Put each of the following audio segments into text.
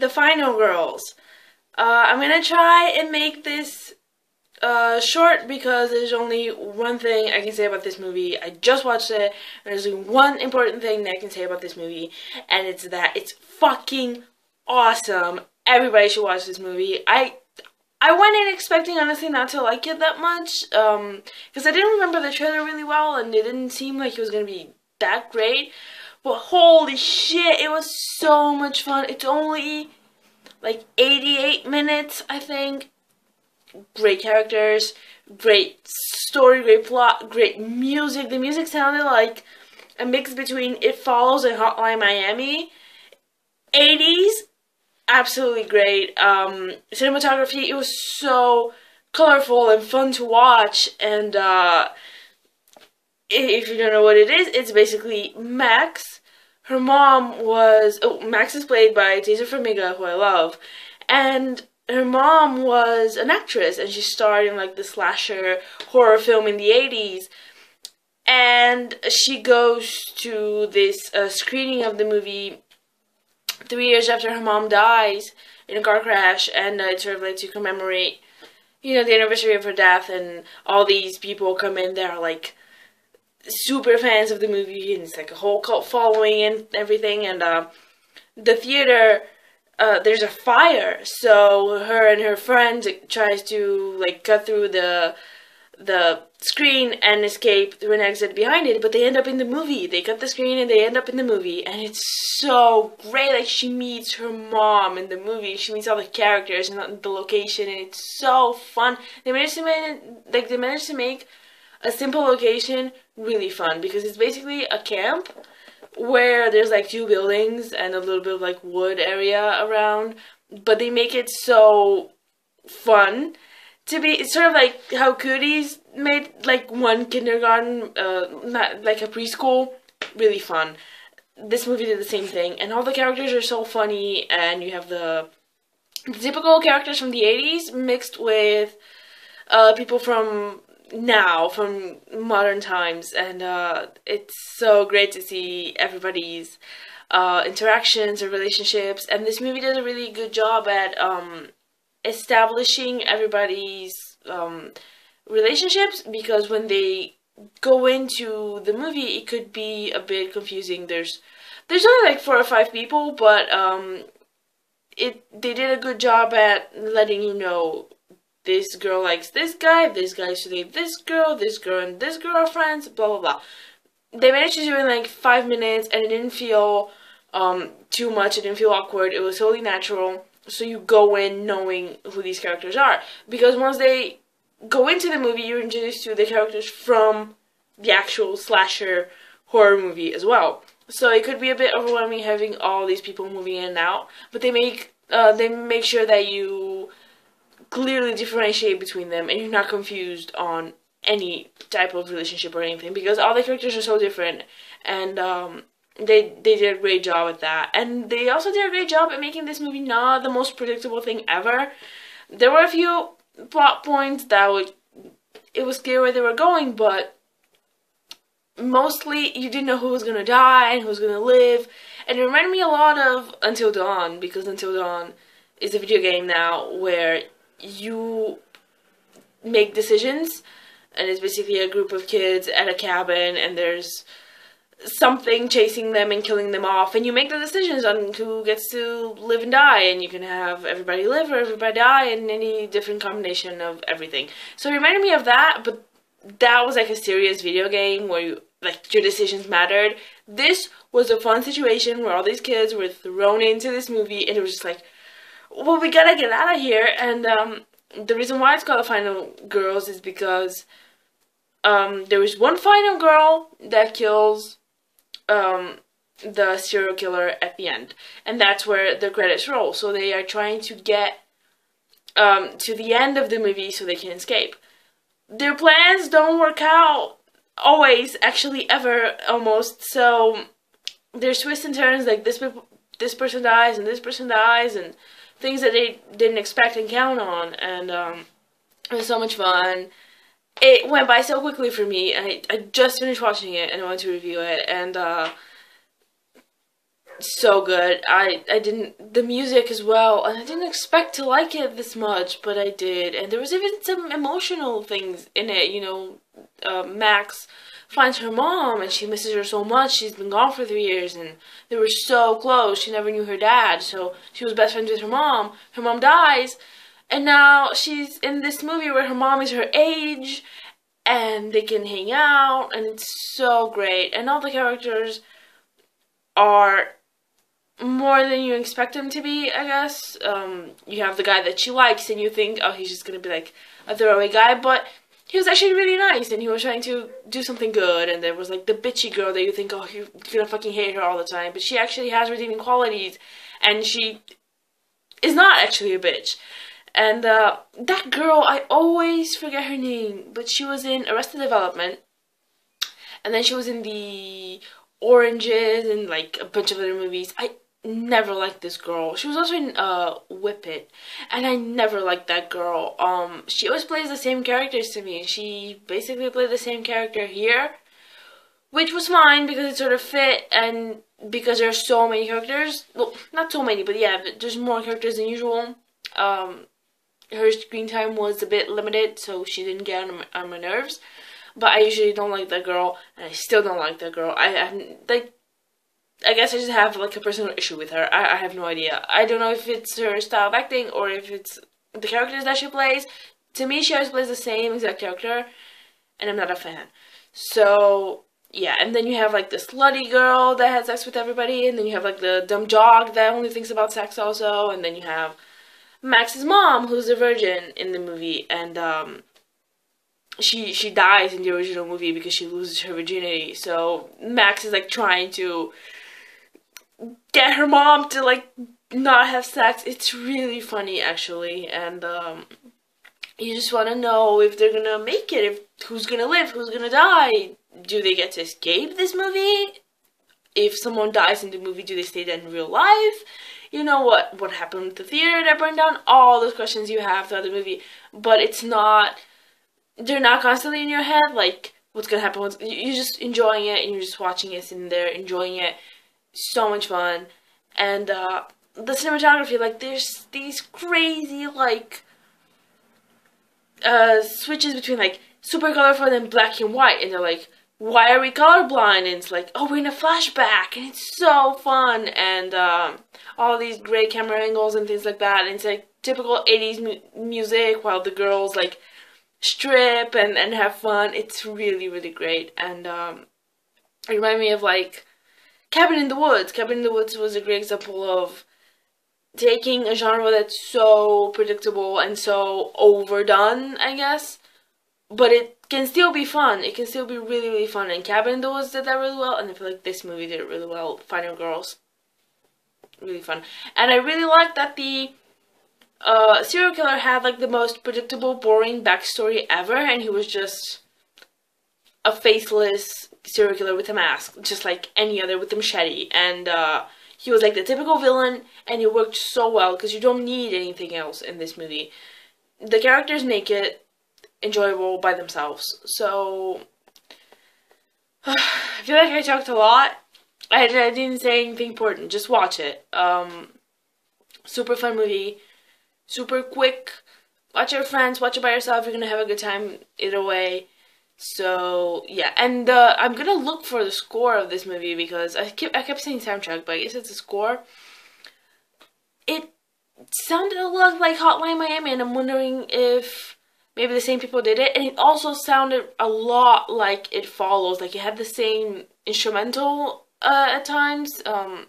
The Final Girls. Uh, I'm gonna try and make this uh, short because there's only one thing I can say about this movie. I just watched it, and there's only one important thing that I can say about this movie, and it's that it's fucking awesome. Everybody should watch this movie. I I went in expecting honestly not to like it that much, um, because I didn't remember the trailer really well, and it didn't seem like it was gonna be that great. But holy shit, it was so much fun. It's only like 88 minutes, I think. Great characters, great story, great plot, great music. The music sounded like a mix between It Follows and Hotline Miami. 80s, absolutely great. Um, cinematography, it was so colorful and fun to watch. And uh, if you don't know what it is, it's basically Max. Her mom was oh, Max is played by Taissa Farmiga, who I love, and her mom was an actress, and she starred in like the slasher horror film in the eighties. And she goes to this uh, screening of the movie three years after her mom dies in a car crash, and uh, it's sort of like to commemorate, you know, the anniversary of her death, and all these people come in there like super fans of the movie, and it's like a whole cult following and everything. And uh, the theater, uh, there's a fire, so her and her friend tries to like cut through the the screen and escape through an exit behind it, but they end up in the movie. They cut the screen and they end up in the movie, and it's so great. Like she meets her mom in the movie, she meets all the characters and the location, and it's so fun. They managed to make like they managed to make a simple location really fun because it's basically a camp where there's like two buildings and a little bit of like wood area around, but they make it so fun to be it's sort of like how Cooties made like one kindergarten, uh, not like a preschool, really fun. This movie did the same thing, and all the characters are so funny, and you have the, typical characters from the 80s mixed with uh, people from now, from modern times, and uh, it's so great to see everybody's uh, interactions or relationships, and this movie does a really good job at um, establishing everybody's um, relationships because when they go into the movie, it could be a bit confusing. There's there's only like four or five people, but um, it they did a good job at letting you know this girl likes this guy, this guy should date this girl, this girl and this girl are friends, blah blah blah. They managed to do it in like five minutes, and it didn't feel um, too much. It didn't feel awkward. It was totally natural so you go in knowing who these characters are because once they go into the movie you're introduced to the characters from the actual slasher horror movie as well so it could be a bit overwhelming having all these people moving in and out but they make uh, they make sure that you clearly differentiate between them and you're not confused on any type of relationship or anything because all the characters are so different and um, they they did a great job at that. And they also did a great job at making this movie not the most predictable thing ever. There were a few plot points that would it was clear where they were going but mostly you didn't know who was gonna die and who was gonna live. And it reminded me a lot of until dawn because until dawn is a video game now where you make decisions and it's basically a group of kids at a cabin and there's something chasing them and killing them off and you make the decisions on who gets to live and die and you can have everybody live or everybody die and any different combination of everything. So it reminded me of that but that was like a serious video game where you like your decisions mattered. This was a fun situation where all these kids were thrown into this movie and it was just like well we gotta get out of here and um, the reason why it's called the final girls is because um, there was one final girl that kills um, the serial killer at the end, and that's where the credits roll. So they are trying to get um, to the end of the movie so they can escape. Their plans don't work out always, actually ever almost. So there's twists and turns like this this person dies and this person dies and things that they didn't expect and count on and um, it was so much fun it went by so quickly for me. I, I just finished watching it and I wanted to review it. And uh, so good. I I didn't the music as well, and I didn't expect to like it this much, but I did. And there was even some emotional things in it. You know, uh, Max finds her mom, and she misses her so much. She's been gone for three years, and they were so close. She never knew her dad, so she was best friends with her mom. Her mom dies, and now she's in this movie where her mom is her age, and they can hang out, and it's so great. And all the characters are more than you expect them to be, I guess. Um, you have the guy that she likes, and you think, oh, he's just gonna be like a throwaway guy, but he was actually really nice, and he was trying to do something good. And there was like the bitchy girl that you think, oh, you're gonna fucking hate her all the time, but she actually has redeeming qualities, and she is not actually a bitch. And uh, that girl, I always forget her name, but she was in Arrested Development, and then she was in the Oranges and like a bunch of other movies. I never liked this girl. She was also in uh Whip It, and I never liked that girl. Um, she always plays the same characters to me. She basically played the same character here, which was fine because it sort of fit and because there are so many characters. Well, not so many, but yeah, there's more characters than usual. Um, her screen time was a bit limited, so she didn't get on my, on my nerves. But I usually don't like that girl, and I still don't like that girl. I have like I guess I just have like a personal issue with her. I, I have no idea. I don't know if it's her style of acting or if it's the characters that she plays. To me, she always plays the same exact character, and I'm not a fan. So yeah, and then you have like the slutty girl that has sex with everybody, and then you have like the dumb dog that only thinks about sex also, and then you have Max's mom who's a virgin in the movie, and um, she she dies in the original movie because she loses her virginity. So Max is like trying to get her mom to like not have sex. It's really funny actually, and um, you just want to know if they're gonna make it, if who's gonna live, who's gonna die. Do they get to escape this movie? If someone dies in the movie, do they stay dead in real life? You know what what happened with the theater that burned down? All those questions you have throughout the movie, but it's not. They're not constantly in your head. Like what's gonna happen? What's, you're just enjoying it, and you're just watching it, sitting there enjoying it so much fun. And uh, the cinematography, like, there's these crazy, like, uh, switches between, like, super colorful and black and white. And they're like, why are we colorblind? And it's like, oh, we're in a flashback. And it's so fun. And um, all these great camera angles and things like that. And it's like typical 80s mu music while the girls, like, strip and, and have fun. It's really, really great. And um, it reminded me of, like, Cabin in the Woods. Cabin in the Woods was a great example of taking a genre that's so predictable and so overdone, I guess, but it can still be fun. It can still be really, really fun. And Cabin in the Woods did that really well, and I feel like this movie did it really well. Final Girls, really fun. And I really like that the uh, serial killer had like the most predictable, boring backstory ever, and he was just a faceless serial killer with a mask, just like any other with a machete. And uh, he was like the typical villain, and he worked so well because you don't need anything else in this movie. The characters make it enjoyable by themselves. So I feel like I talked a lot. I, I didn't say anything important. Just watch it. Um, super fun movie. Super quick. Watch it with friends. Watch it by yourself. You're gonna have a good time either way. So yeah, and uh, I'm gonna look for the score of this movie because I kept I kept saying soundtrack, but I guess it's a score. It sounded a lot like Hotline Miami, and I'm wondering if maybe the same people did it. And it also sounded a lot like It Follows, like it had the same instrumental uh, at times. Um,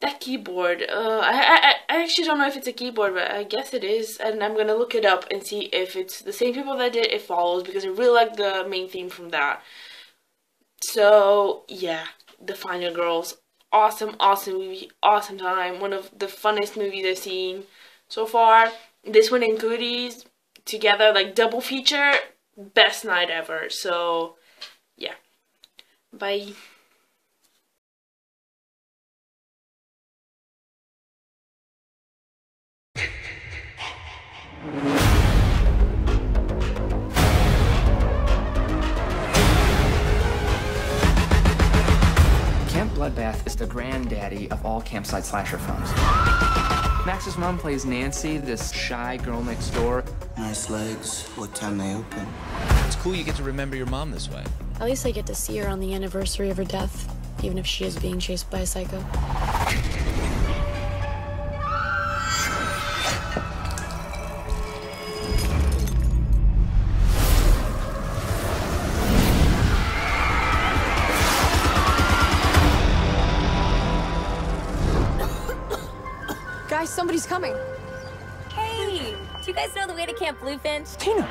that keyboard, uh, I, I, I actually don't know if it's a keyboard, but I guess it is, and I'm gonna look it up and see if it's the same people that did It Follows, because I really like the main theme from that. So, yeah, The Final Girls, awesome, awesome movie, awesome time, one of the funnest movies I've seen so far. This one and Cooties together, like double feature, best night ever, so, yeah. Bye. Bloodbath is the granddaddy of all campsite slasher films. Max's mom plays Nancy, this shy girl next door. Nice legs. What time they open? It's cool you get to remember your mom this way. At least I get to see her on the anniversary of her death, even if she is being chased by a psycho. Guys, somebody's coming. Hey, do you guys know the way to Camp Bluefinch? Tina!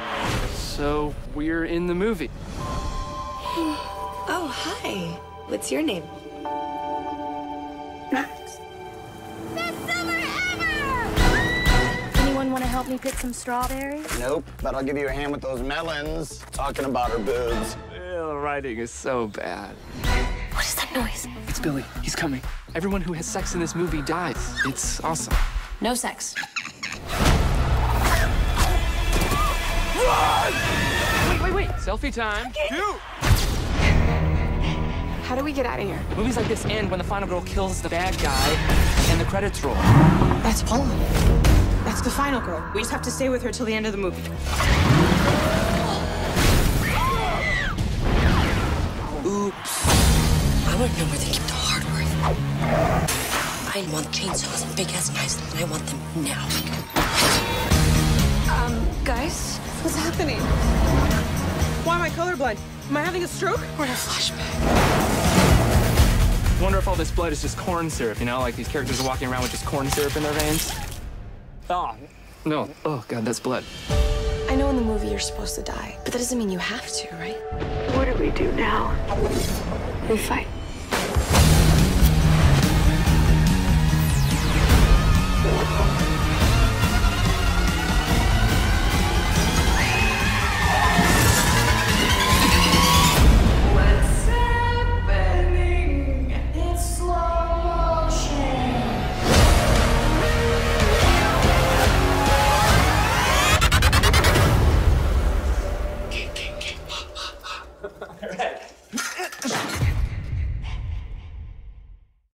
So, we're in the movie. Oh, hi. What's your name? Max. Best summer ever! Anyone want to help me pick some strawberries? Nope, but I'll give you a hand with those melons. Talking about her boobs. The writing is so bad. What is that noise? It's Billy. He's coming. Everyone who has sex in this movie dies. It's awesome. No sex. Wait, wait, wait! Selfie time. How do we get out of here? Movies like this end when the final girl kills the bad guy and the credits roll. That's Paula. That's the final girl. We just have to stay with her till the end of the movie. I want to know where they keep the hardware. I want chainsaws and big ass knives, and I want them now. Um, guys, what's happening? Why am I colorblind? Am I having a stroke? We're a flashback. Wonder if all this blood is just corn syrup, you know? Like these characters are walking around with just corn syrup in their veins. Oh, no. Oh, God, that's blood. I know in the movie you're supposed to die, but that doesn't mean you have to, right? What do we do now? We fight.